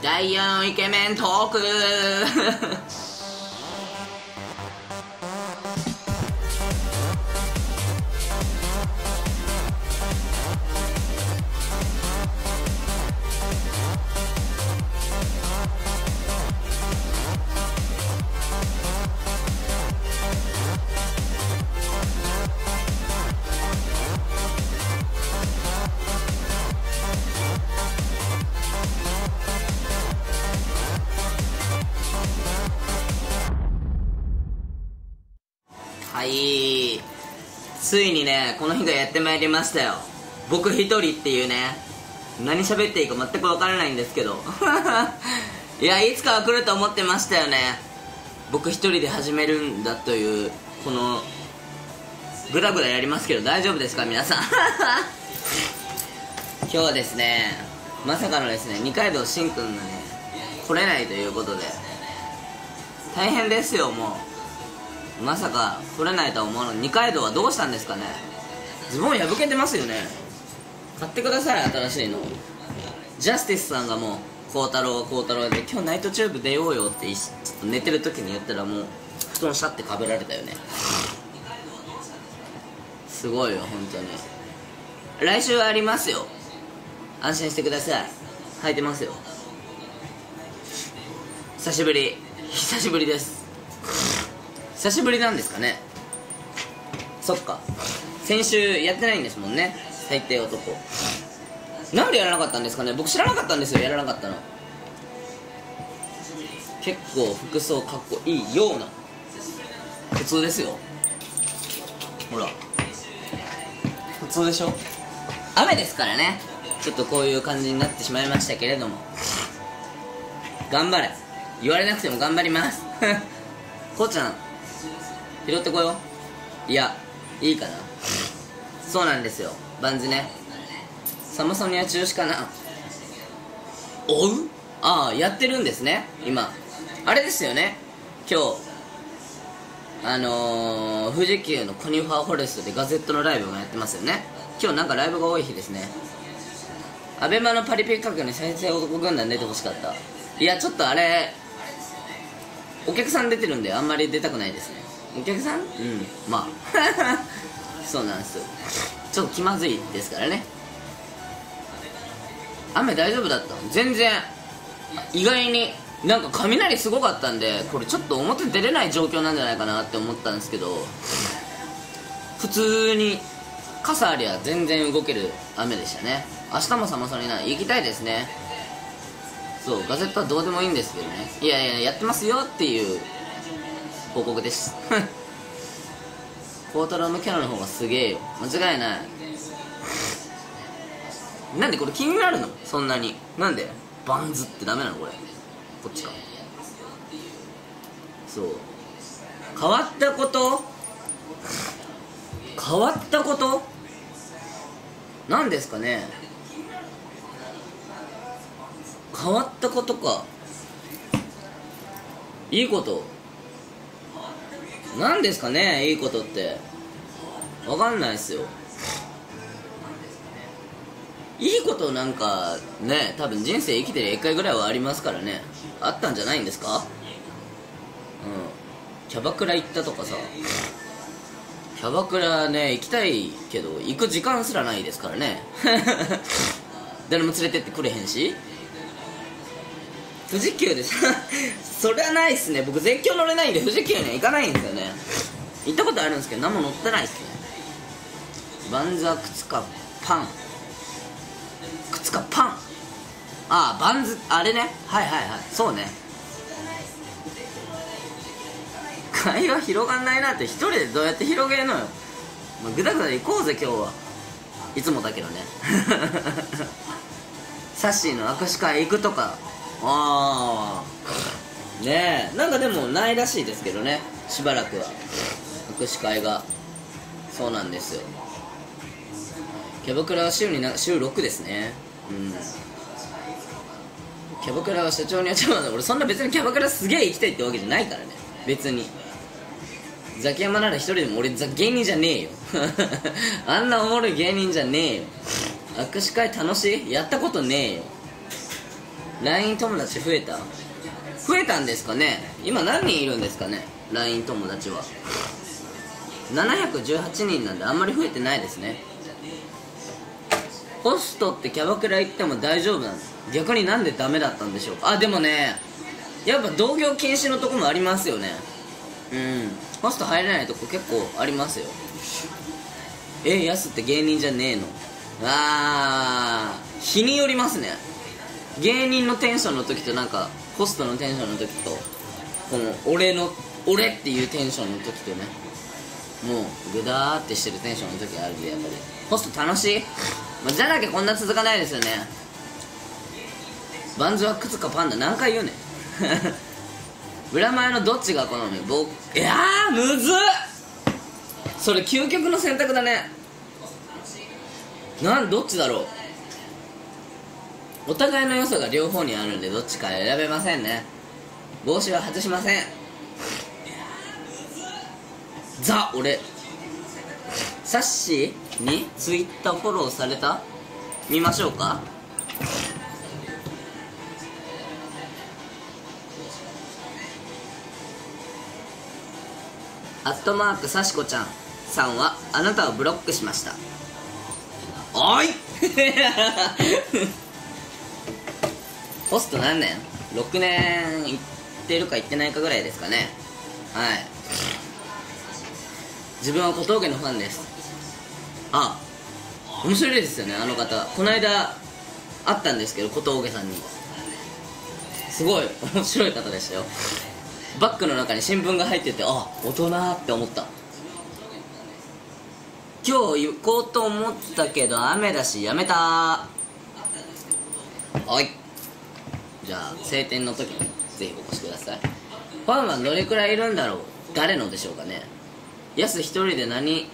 第4イケメントーク。ついにねこの日がやってまいりましたよ。僕一人っていうね何喋っていいか全く分からないんですけど。いやいつかは来ると思ってましたよね。僕一人で始めるんだというこのグダグダやりますけど大丈夫ですか皆さん。今日はですねまさかのですね二階堂しんくんがね来れないということで。大変ですよもう。まさか来れないとは思うの二階堂はどうしたんですかね。ズボン破けてますよね。買ってください新しいの。ジャスティスさんがもう孝太郎は孝太郎で今日ナイトチューブ出ようよってちょっと寝てる時に言ったらもう布団シャってかぶられたよね。すごいよ本当に。来週はありますよ。安心してください。履いてますよ。久しぶり。久しぶりです。久しぶりなんですかね。そっか。先週やってないんですもんね。最低男。なんでやらなかったんですかね。僕知らなかったんですよやらなかったの。結構服装かっこいいような。普通ですよ。ほら。普通でしょ。雨ですからね。ちょっとこういう感じになってしまいましたけれども。頑張れ。言われなくても頑張ります。こうちゃん拾ってこよう。いやいいかな。そうなんですよ。バンズね。サマソニア中止かな。おう？ああやってるんですね。今。あれですよね。今日。あのー、富士急のコニファーフォレストでガゼットのライブもやってますよね。今日なんかライブが多い日ですね。アベマのパリピ企画に再生男軍団出てほしかった。いやちょっとあれお客さん出てるんであんまり出たくないですね。お客さん？うん。まあ。そうなんですちょっと気まずいですからね。雨大丈夫だった全然。意外に。なんか雷すごかったんでこれちょっと表出れない状況なんじゃないかなって思ったんですけど。普通に傘ありゃ全然動ける雨でしたね。明日も寒そうにな行きたいですね。そうガゼットはどうでもいいんですけどね。いやいややってますよっていう報告です。孝太郎のキャラの方がすげえよ。間違いない。なんでこれ気になるの？そんなに。なんで？バンズってダメなの？これ。こっちか。そう。変わったこと？変わったこと？何ですかね。変わったことか。いいこと何ですかねいいことって。分かんないっすよ。いいことなんかね多分人生生きてる1回ぐらいはありますからね。あったんじゃないんですか？うん。キャバクラ行ったとかさ。キャバクラね行きたいけど行く時間すらないですからね。誰も連れてってくれへんし。富士急でさ それはないっすね。僕絶叫乗れないんで富士急には行かないんですよね。行ったことあるんですけど何も乗ってないっすね。バンズは靴かパン。靴かパン。ああバンズあれね。はいはいはい。そうね。会話広がんないなって一人でどうやって広げるのよ、まあ、ぐだぐだ行こうぜ今日は。いつもだけどね。サッシーの握手会行くとかああねえ。なんかでもないらしいですけどね。しばらくは。握手会が。そうなんです。よキャバクラは週にな週6ですね。うん。キャバクラは社長にはちょっと俺そんな別にキャバクラすげえ行きたいってわけじゃないからね。別に。ザキヤマなら一人でも俺ザ芸人じゃねえよ。あんなおもろい芸人じゃねえよ。握手会楽しい？やったことねえよ。LINE 友達増えた？増えたんですかね？今何人いるんですかね？LINE 友達は。718人なんであんまり増えてないですね。ホストってキャバクラ行っても大丈夫なの逆になんでダメだったんでしょうか？あでもねやっぱ同業禁止のとこもありますよね。うん。ホスト入れないとこ結構ありますよ。えヤスって芸人じゃねえの？あー日によりますね。芸人のテンションの時となんかホストのテンションの時とこの俺の俺っていうテンションの時とねもうグダーってしてるテンションの時あるんでやっぱり。ホスト楽しい、まあ、じゃなきゃこんな続かないですよね。バンズは靴かパンダ何回言うねん。裏前のどっちが好み？僕いやーむずっ！それ究極の選択だね。なんどっちだろう？お互いの良さが両方にあるんでどっちか選べませんね。帽子は外しません。ザ俺。サッシーにツイッターフォローされた？見ましょうか。アットマークさしこちゃんさんはあなたをブロックしました。おい！ホスト何年 ?6 年行ってるか行ってないかぐらいですかね。はい。自分は小峠のファンです。あ面白いですよねあの方。この間会ったんですけど小峠さんに。すごい面白い方でしたよ。バッグの中に新聞が入っててあ大人って思った。今日行こうと思ったけど雨だしやめた。はい。じゃあ晴天の時にぜひお越しください。ファンはどれくらいいるんだろう？誰のでしょうかね？やす一人で何？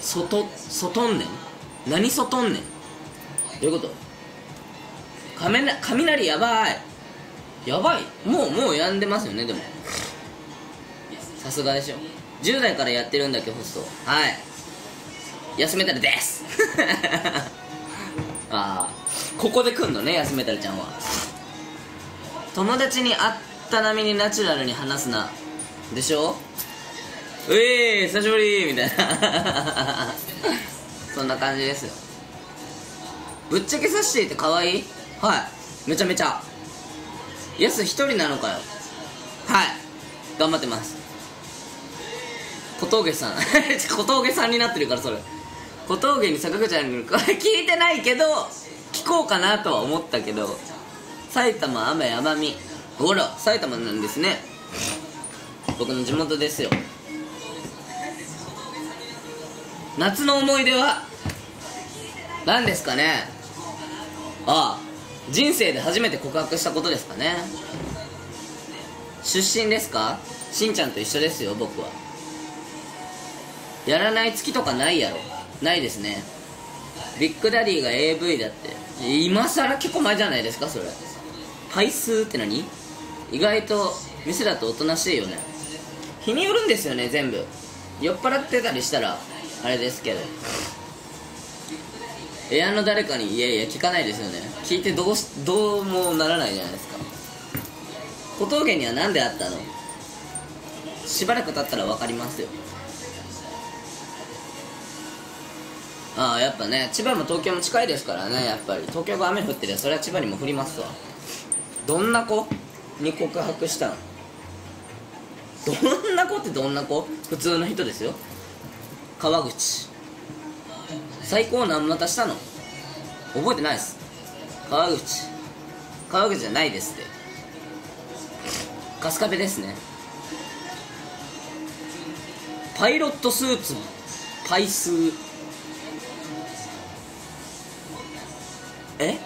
外外んねん？何外んねん？どういうこと？雷雷やばい。やばい？もうもうやんでますよねでも。さすがでしょ。10代からやってるんだけホスト。はい。休めたらです。あ あここで来んのね休めたらちゃんは。友達に会った並みにナチュラルに話すな。でしょ？うえー久しぶりみたいな。そんな感じですよ。ぶっちゃけさッシーって可愛い？はい。めちゃめちゃ。やす一人なのかよ。はい。頑張ってます。小峠さん。小峠さんになってるからそれ。小峠に坂口あるこれ 聞いてないけど聞こうかなとは思ったけど埼玉雨奄美。ほら埼玉なんですね。僕の地元ですよ。夏の思い出は何ですかね。ああ人生で初めて告白したことですかね。出身ですか？しんちゃんと一緒ですよ僕は。やらない月とかないやろ。ないですね。ビッグダディが AV だって。今更結構前じゃないですかそれ。配数って何？意外と店だとおとなしいよね。日によるんですよね全部。酔っ払ってたりしたらあれですけど。部屋の誰かにいやいや聞かないですよね。聞いてどうどうもならないじゃないですか。小峠には何であったの？しばらく経ったら分かりますよ。ああやっぱね千葉も東京も近いですからねやっぱり。東京が雨降ってりゃそれは千葉にも降りますわ。どんな子？に告白したんどんな子ってどんな子？普通の人ですよ。川口。最高何股したの？覚えてないです。川口。川口じゃないですって。春日部ですね。パイロットスーツパイスー。え？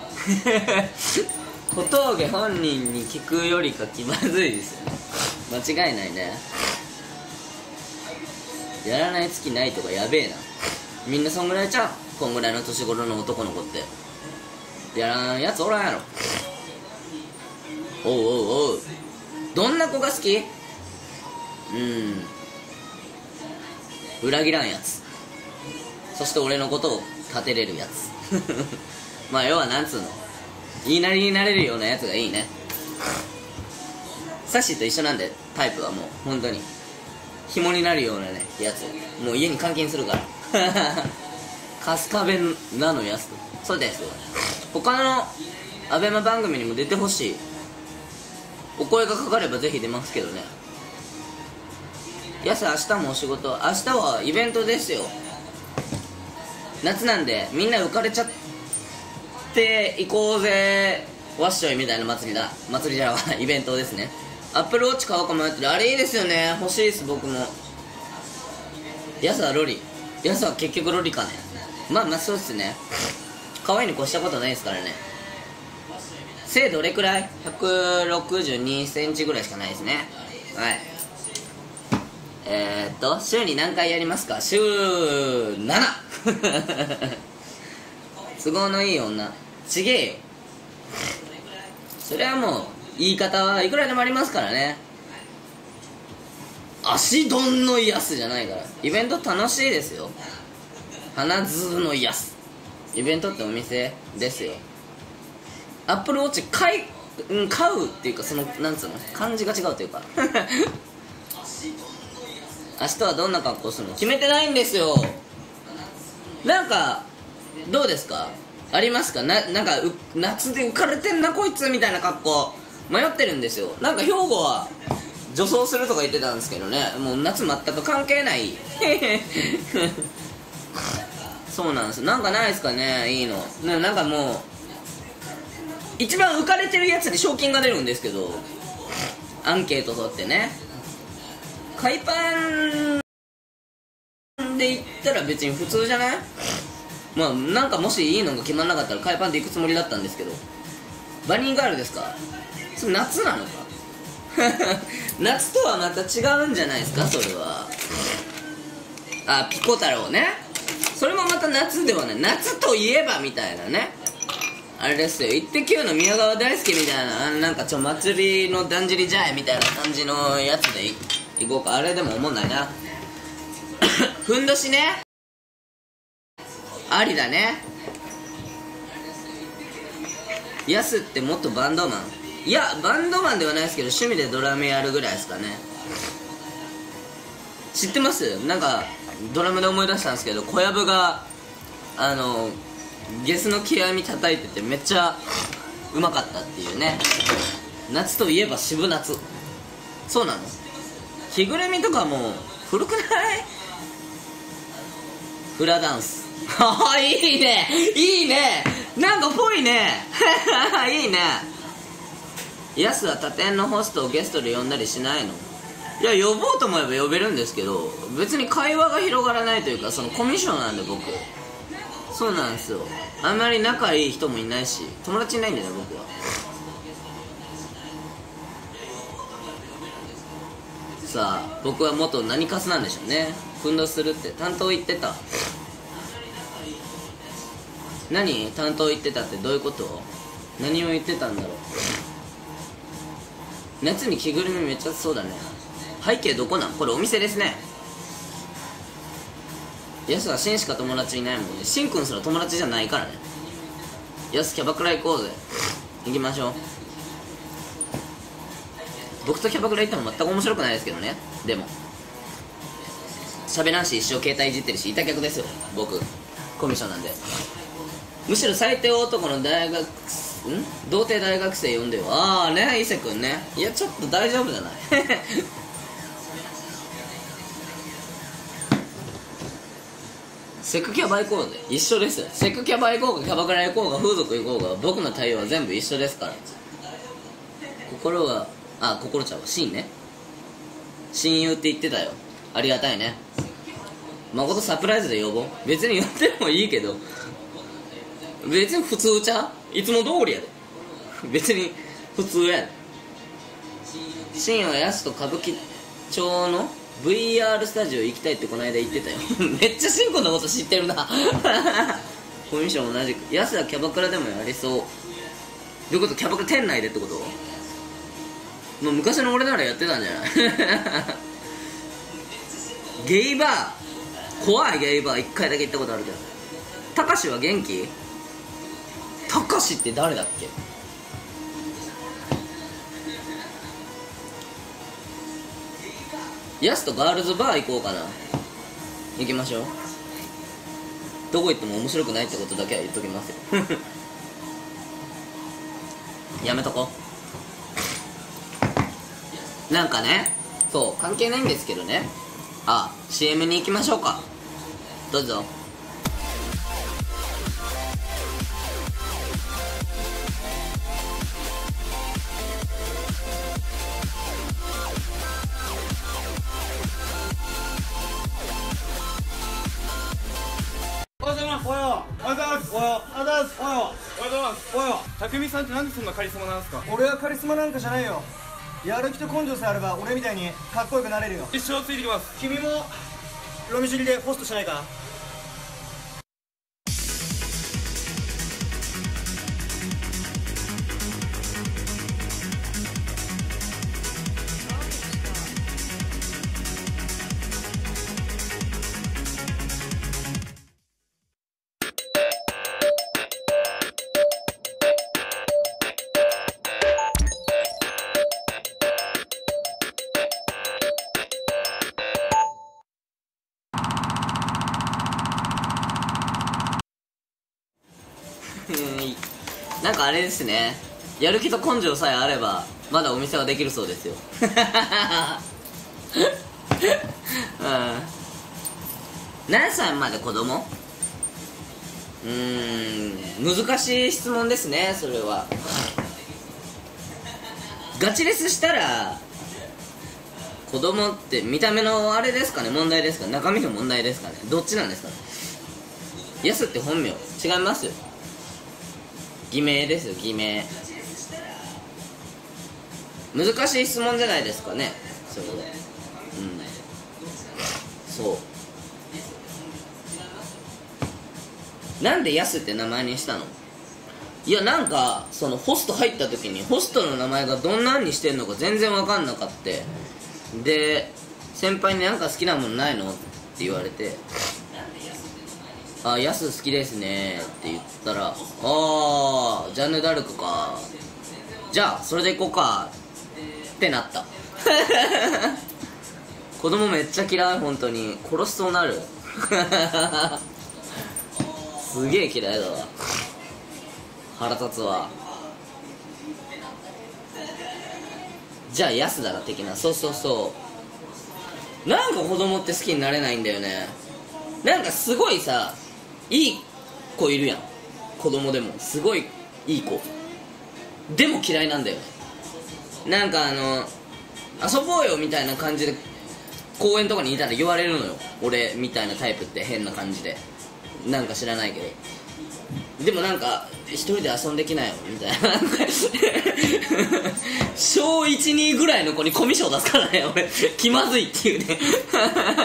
小峠本人に聞くよりか気まずいですよね。間違いないね。やらない月ないとかやべえな。みんなそんぐらいちゃう？こんぐらいの年頃の男の子って。やらんやつおらんやろ。おうおうおう。どんな子が好き？うん。裏切らんやつ。そして俺のことを立てれるやつ。まあ要はなんつうの？言いなりになれるようなやつがいいね。サッシーと一緒なんでタイプはもう本当に。紐になるようなねやつ。もう家に監禁するから。春日部なのやつそうです他のアベマ番組にも出てほしい。お声がかかればぜひ出ますけどね。やす明日もお仕事。明日はイベントですよ。夏なんでみんな浮かれちゃって行こうぜ。わっしょいみたいな祭りだ。祭りじゃなイベントですね。アップルウォッチ買おうか迷ってる。あれいいですよね。欲しいです僕も。やすはロリ。やすは結局ロリかね。まあまあそうっすね。可愛いに越したことないですからね。背どれくらい？1 6 2センチぐらいしかないですね。はい。えー、っと週に何回やりますか？週 7! 都合のいい女。ちげえよ。それはもう言い方はいくらでもありますからね。足丼の癒すじゃないから。イベント楽しいですよ。鼻ずの癒す。イベントってお店ですよ。アップルウォッチ買い、うん、買うっていうかそのなんつうの？感じが違うというか。明日はどんな格好するの？決めてないんですよ。なんかどうですか？ありますか？ななんか夏で浮かれてんなこいつみたいな格好。迷ってるんですよ。なんか兵庫は女装するとか言ってたんですけどね。もう夏全く関係ない。そうなんです。なんかないですかね？いいの。ななんかもう一番浮かれてるやつに賞金が出るんですけど。アンケート取ってね。海パンで言ったら別に普通じゃない？まあなんかもしいいのが決まんなかったら海パンで行くつもりだったんですけど。バニーガールですか？それ夏なのか？夏とはまた違うんじゃないですか？それは。あピコ太郎ね。それもまた夏ではない。夏といえばみたいなね。あれですよ「イッテ Q!」の宮川大輔みたいな。なんかちょ祭りのだんじりじゃえみたいな感じのやつでいこうか。あれでも思んないな。ふんどしね。ありだね。ヤスってもっとバンドマン？いやバンドマンではないですけど趣味でドラムやるぐらいですかね。知ってます？なんかドラムで思い出したんですけど小籔があのゲスの極み叩いててめっちゃうまかったっていうね。夏といえば渋夏。そうなの？着ぐるみとかも古くない？フラダンス。あいいね。いいね。なんかぽいね。いいね。ヤスは他店のホストをゲストで呼んだりしないの？いや呼ぼうと思えば呼べるんですけど別に会話が広がらないというかそのコミッションなんで僕。そうなんですよ。あんまり仲いい人もいないし友達いないんだよね僕は。さあ僕は元何かすなんでしょうね。ふんどするって担当言ってた。何担当言ってたってどういうこと？何を言ってたんだろう？夏に着ぐるみめっちゃそうだね。背景どこなん？これお店ですね。ヤスはシンしか友達いないもんね。シンくんすら友達じゃないからね。ヤスキャバクラ行こうぜ。行きましょう。僕とキャバクラ行っても全く面白くないですけどね。でも。喋らんし一生携帯いじってるしいた客ですよ。僕。コミッションなんで。むしろ最低男の大学ん？童貞大学生呼んでよ。ああね伊勢くんね。いやちょっと大丈夫じゃない。セクキャバ行こうぜ一緒です。よセクキャバ行こうがキャバクラ行こうが風俗行こうが僕の対応は全部一緒ですから。心があ心ちゃんはシンね。親友って言ってたよ。ありがたいね。誠サプライズで呼ぼう。別に呼んでもいいけど。別に普通ちゃう？いつも通りやで。別に普通やで深夜はやすと歌舞伎町の VR スタジオ行きたいってこの間言ってたよ。めっちゃしんこのこと知ってるな。コミッション同じく。やすはキャバクラでもやりそう。どういうこと？キャバクラ店内でってこと？もう昔の俺ならやってたんじゃない？ゲイバー。怖いゲイバー。一回だけ行ったことあるけど。たかしは元気？って誰だっけ？ヤスとガールズバー行こうかな。行きましょう。どこ行っても面白くないってことだけは言っときますよ。やめとこなんかねそう関係ないんですけどね。あ CM に行きましょうか。どうぞ。ようございます。おはよう。おはようございます。おはよう。おはようございます。おはよう。おはようございます。おはよう。匠さんってなんでそんなカリスマなんですか俺はカリスマなんかじゃないよやる気と根性さえあれば俺みたいにかっこよくなれるよ一生ついてきます。君もロミジュリでホストしないか？れですね。やる気と根性さえあればまだお店はできるそうですよ。うん。何歳まで子供？うーん。難しい質問ですねそれは。ガチレスしたら子供って見た目のあれですかね？問題ですか中身の問題ですかね？どっちなんですかね？ヤスって本名。違いますよ。偽名ですよ偽名。難しい質問じゃないですかね。それはうん。そう。なんでヤスって名前にしたの？いやなんかそのホスト入った時にホストの名前がどんなんにしてんのか全然分かんなかって。で先輩になんか好きなものないの？って言われて。あヤス好きですねって言ったらああジャンヌ・ダルクかじゃあそれでいこうかってなった。子供めっちゃ嫌い本当に。殺しそうなる。すげえ嫌いだわ。腹立つわ。じゃあヤスだな的な。そうそうそう。なんか子供って好きになれないんだよね。なんかすごいさいい子いるやん。子供でも。すごいいい子。でも嫌いなんだよなんかあの遊ぼうよみたいな感じで公園とかにいたら言われるのよ。俺みたいなタイプって変な感じで。なんか知らないけど。でもなんか一人で遊んできなよみたいな。小12ぐらいの子にコミュ障出すからね俺。気まずいっていうね。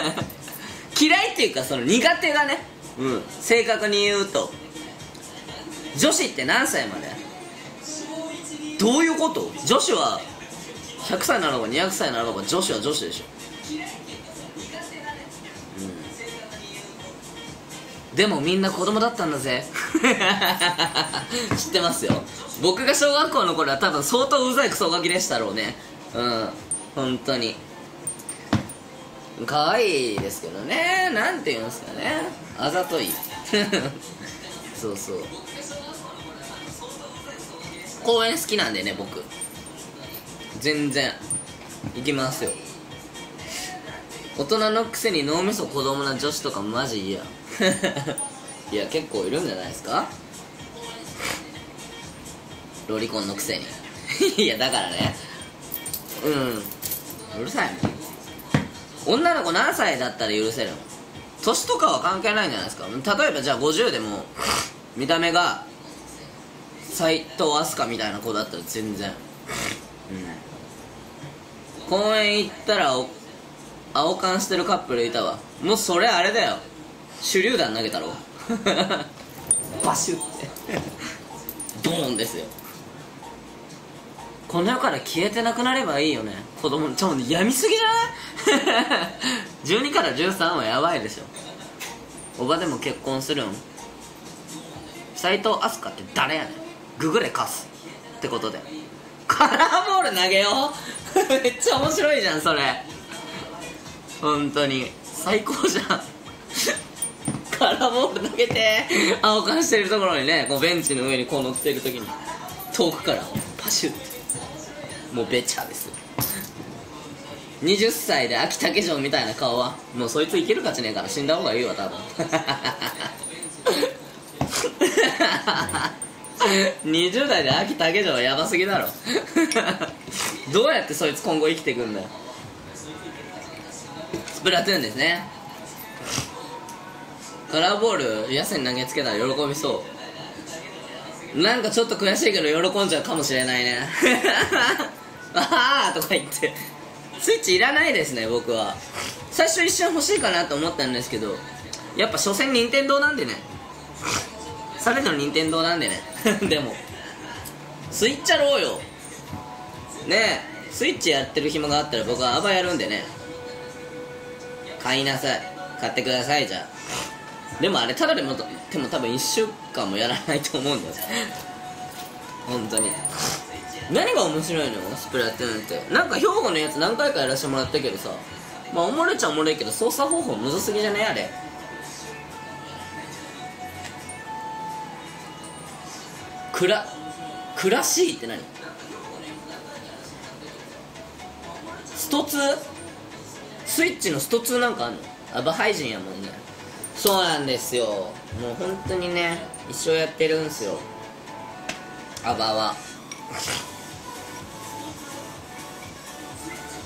嫌いっていうかその苦手だね。うん。正確に言うと。女子って何歳まで？どういうこと？女子は100歳なのか200歳なのか女子は女子でしょ。うでもみんな子供だったんだぜ。知ってますよ。僕が小学校の頃は多分相当うざいクソガキでしたろうね。うん。本当に。可愛いですけどね。なんて言うんですかね。あざとい。そうそう。公園好きなんでね僕。全然。行きますよ。大人のくせに脳みそ子供な女子とかマジ嫌。いや結構いるんじゃないですか？ロリコンのくせに。いやだからね。うん。うるさいね女の子何歳だったら許せるの？年とかは関係ないんじゃないですか。例えばじゃあ50でも見た目が斎藤飛鳥みたいな子だったら全然。うん。公園行ったらお青缶してるカップルいたわ。もうそれあれだよ。手榴弾投げたろ。バシュって。ドーンですよこの世から消えてなくなればいいよね。子供ちょっとやみすぎじゃない？12から13はやばいでしょ。おばでも結婚するん？斎藤飛鳥って誰やねん？ググレカスってことで。カラーボール投げよう？めっちゃ面白いじゃんそれ。本当に。最高じゃん。カラーボール投げて青かしてるところにねこうベンチの上にこう乗ってる時に。遠くからパシュって。もうべちゃです。よ20歳で秋竹城みたいな顔はもうそいついけるかちねえから死んだ方がいいわ多分。20代で秋竹城はヤバすぎだろ。どうやってそいつ今後生きていくんだよ。スプラトゥーンですね。カラーボールヤスに投げつけたら喜びそう。なんかちょっと悔しいけど喜んじゃうかもしれないね。ああとか言って。スイッチいらないですね僕は。最初一瞬欲しいかなと思ったんですけどやっぱ所詮任天堂なんでね。されど任天堂なんでね。でもスイッチやろうよ。ねえスイッチやってる暇があったら僕はアバやるんでね。買いなさい。買ってくださいじゃあ。でもあれただでもでも多分1週間もやらないと思うんだよ。本当に。何が面白いの？スプラトゥーンって。なんか兵庫のやつ何回かやらせてもらったけどさ。まあおもろいっちゃおもろいけど操作方法むずすぎじゃね？あれ。くらくらしいって何？スト2スイッチのスト2なんかあんの？アバハイジンやもんね。そうなんですよ。もう本当にね一生やってるんすよ。アバは。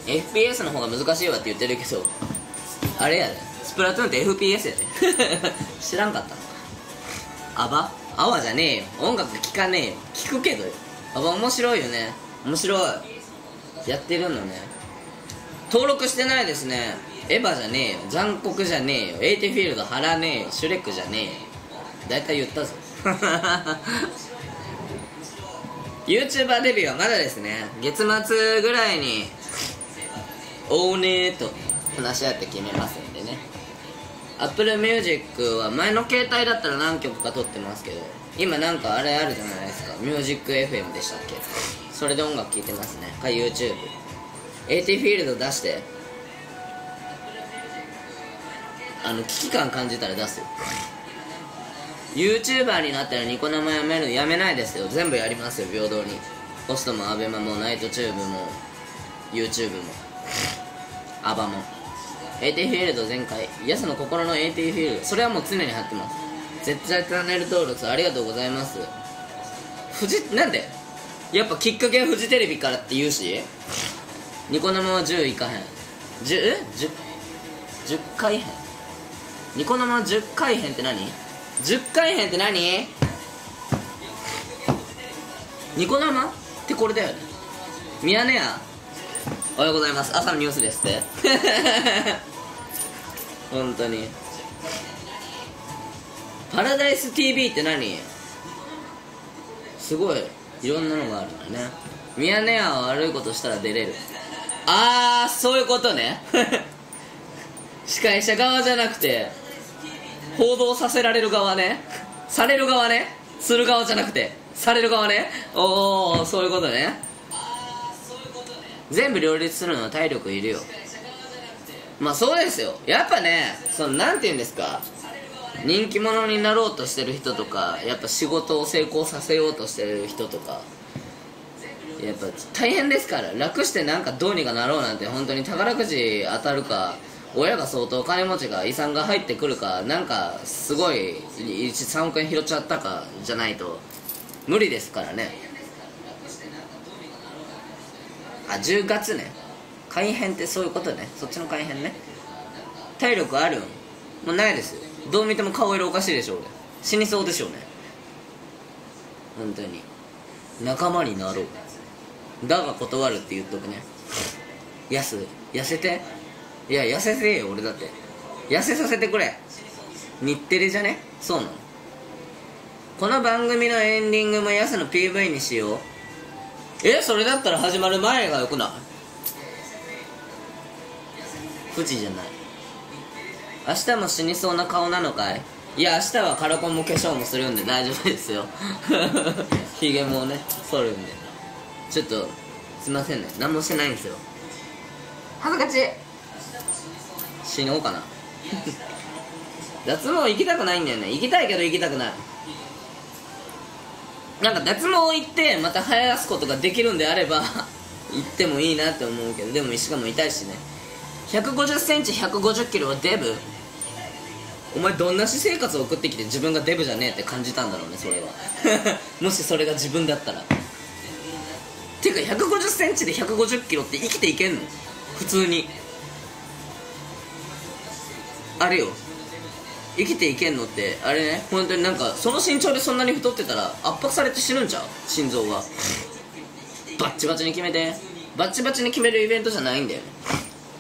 FPS の方が難しいわって言ってるけどあれやで。スプラトゥーンって FPS やで。知らんかったアバ？アワじゃねえよ。音楽聴かねえよ。聴くけどよ。アバ面白いよね。面白い。やってるのね。登録してないですね。エヴァじゃねえよ。残酷じゃねえよ。エイティフィールド貼らねえよ。シュレックじゃねえよ。大体言ったぞ。YouTuber デビューはまだですね。月末ぐらいにおうねーと話し合って決めますんでね。Apple Music は前の携帯だったら何曲か撮ってますけど今なんかあれあるじゃないですか。MusicFM でしたっけ。それで音楽聴いてますね。か YouTube AT フィールド出して。あの危機感感じたら出すよ。YouTuber になったらニコ生やめるやめないですよ。全部やりますよ。平等に。ホストも ABEMA もナイトチューブも YouTube も。アバも AT フィールド前回。ヤスの心の AT フィールド。それはもう常に貼ってます。絶対チャンネル登録ありがとうございます。フジなんで？やっぱきっかけはフジテレビからって言うし。ニコ生は10いかへん。10え？10, 10回編ニコ生10回編って何 ?10 回編って何？ニコ生ってこれだよね。ミヤネ屋。おはようございます。朝のニュースですって。本当に。パラダイス TV って何？すごい。いろんなのがあるんだね。ミヤネ屋は悪いことしたら出れる。ああそういうことね。司会者側じゃなくて報道させられる側ね。される側ね。する側じゃなくてされる側ね。おおそういうことね。全部両立するのは体力いるよ。まあそうですよ。やっぱねそのなんて言うんですか。人気者になろうとしてる人とかやっぱ仕事を成功させようとしてる人とかやっぱ大変ですから。楽してなんかどうにかなろうなんて本当に宝くじ当たるか親が相当金持ちが遺産が入ってくるかなんかすごい3億円拾っちゃったかじゃないと無理ですからね。あ10月ね。改変ってそういうことね。そっちの改変ね。体力ある？んもうないですどう見ても顔色おかしいでしょ俺死にそうでしょうね。本当に。仲間になろう。だが断るって言っとくね。やす？痩せて？いや痩せてよ俺だって。痩せさせてくれ。日テレじゃね？そうなの。この番組のエンディングもやすの PV にしよう。えそれだったら始まる前がよくない？富士じゃない。明日も死にそうな顔なのかい？いや明日はカラコンも化粧もするんで大丈夫ですよ。ヒゲもね剃るんで。ちょっとすいませんね。何もしてないんですよ。恥ずかしい。死のうかな。脱毛行きたくないんだよね。行きたいけど行きたくないなんか脱毛行ってまた生やすことができるんであれば 行ってもいいなって思うけどでもしかも痛いしね。1 5 0センチ1 5 0キロはデブ。お前どんな私生活を送ってきて自分がデブじゃねえって感じたんだろうねそれは。もしそれが自分だったら。ていうか1 5 0センチで1 5 0キロって生きていけんの？普通に。あれよ。生きていけんのってあれね本当になんかその身長でそんなに太ってたら圧迫されて死ぬんちゃう？心臓がバッチバチに決めて。バッチバチに決めるイベントじゃないんだよね。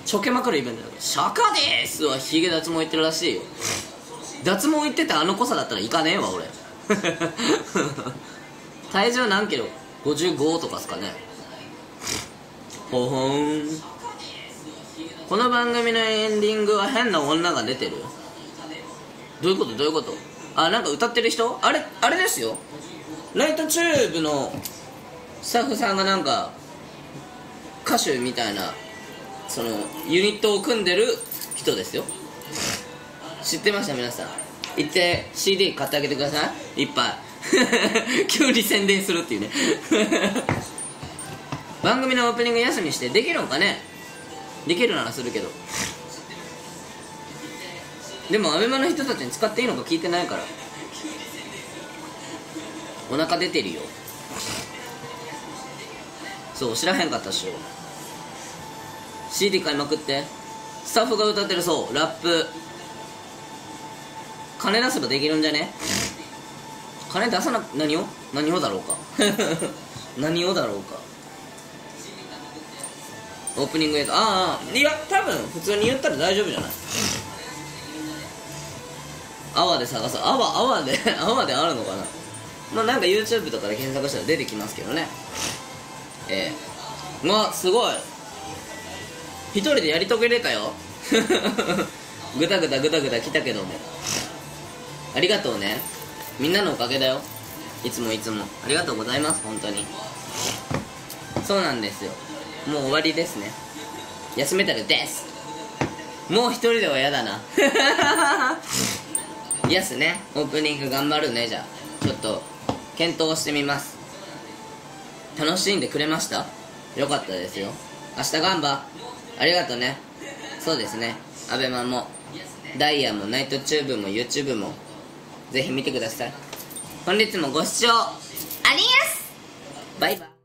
ちょけまくるイベントだから「釈迦でーす!」はヒゲ脱毛行ってるらしいよ。脱毛行っててあの濃さだったら行かねえわ俺。体重何キロ？55とかっすかね。ほほん。この番組のエンディングは変な女が出てるどういうこと？どういうこと？あなんか歌ってる人？あれ？あれですよ。ライトチューブのスタッフさんがなんか歌手みたいなそのユニットを組んでる人ですよ。知ってました？皆さん。行って CD 買ってあげてください。いっぱい。急に宣伝するっていうね。番組のオープニング休みしてできるのかね？できるならするけど。でもアベマの人たちに使っていいのか聞いてないから。お腹出てるよ。そう知らへんかったっしょ。CD 買いまくって。スタッフが歌ってるそう。ラップ。金出せばできるんじゃね？金出さな何を？何をだろうか。何をだろうか。オープニング映像。ああいや多分普通に言ったら大丈夫じゃない？アワで探そう。アワアワで アワであるのかな。まあなんか YouTube とかで検索したら出てきますけどね。ええ。まあすごい。一人でやり遂げれたよ。ぐたぐたぐたぐた来たけどもありがとうね。みんなのおかげだよ。いつもいつも。ありがとうございます本当に。そうなんですよ。もう終わりですね。休めたらです。もう一人では嫌だな。イエスね。オープニング頑張るね。じゃあちょっと検討してみます。楽しんでくれました？よかったですよ。明日頑張。ありがとうね。そうですね。アベマも。ダイヤもナイトチューブも YouTube も。ぜひ見てください。本日もご視聴。ありやすバイバイ